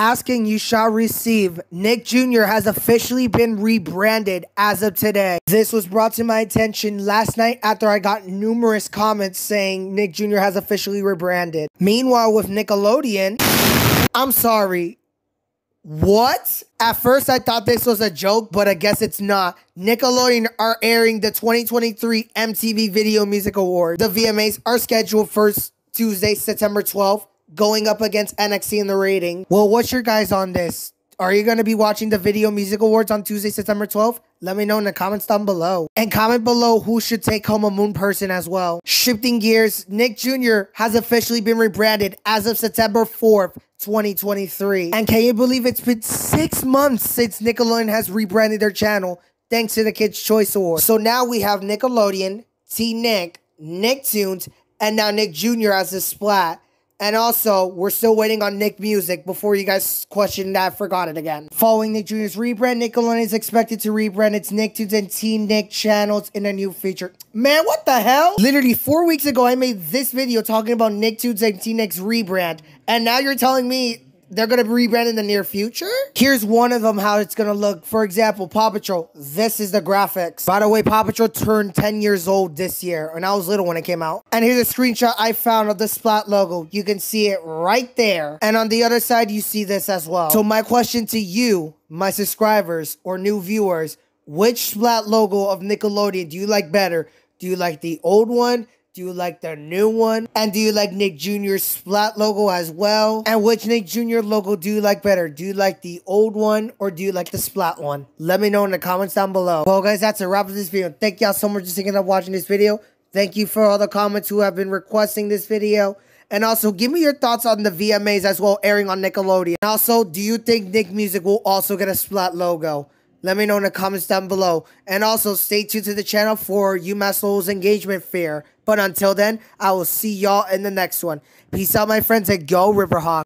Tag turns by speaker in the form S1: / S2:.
S1: Asking you shall receive. Nick Jr. has officially been rebranded as of today. This was brought to my attention last night after I got numerous comments saying Nick Jr. has officially rebranded. Meanwhile, with Nickelodeon, I'm sorry. What? At first, I thought this was a joke, but I guess it's not. Nickelodeon are airing the 2023 MTV Video Music Awards. The VMAs are scheduled for Tuesday, September 12th, going up against NXT in the rating. Well, what's your guys on this? Are you going to be watching the Video Music Awards on Tuesday, September 12th? Let me know in the comments down below. And comment below who should take home a moon person as well. Shifting gears, Nick Jr. has officially been rebranded as of September 4th, 2023. And can you believe it's been six months since Nickelodeon has rebranded their channel thanks to the Kids' Choice Award. So now we have Nickelodeon, T-Nick, Nicktoons, and now Nick Jr. as a splat. And also, we're still waiting on Nick Music before you guys question that. Forgot it again. Following Nick Jr.'s rebrand, Nickelodeon is expected to rebrand its Nicktoons and Teen Nick channels in a new feature. Man, what the hell? Literally four weeks ago, I made this video talking about Nicktoons and Teen Nick's rebrand. And now you're telling me they're gonna rebrand in the near future. Here's one of them how it's gonna look. For example, Paw Patrol. This is the graphics. By the way, Paw Patrol turned 10 years old this year, and I was little when it came out. And here's a screenshot I found of the Splat logo. You can see it right there. And on the other side, you see this as well. So my question to you, my subscribers or new viewers, which Splat logo of Nickelodeon do you like better? Do you like the old one? Do you like the new one? And do you like Nick Jr.'s Splat logo as well? And which Nick Jr. logo do you like better? Do you like the old one or do you like the Splat one? Let me know in the comments down below. Well, guys, that's a wrap of this video. Thank y'all so much for sticking up watching this video. Thank you for all the comments who have been requesting this video. And also, give me your thoughts on the VMAs as well airing on Nickelodeon. And also, do you think Nick Music will also get a Splat logo? Let me know in the comments down below. And also, stay tuned to the channel for UMass Lowell's engagement fair. But until then, I will see y'all in the next one. Peace out, my friends, and go Riverhawk.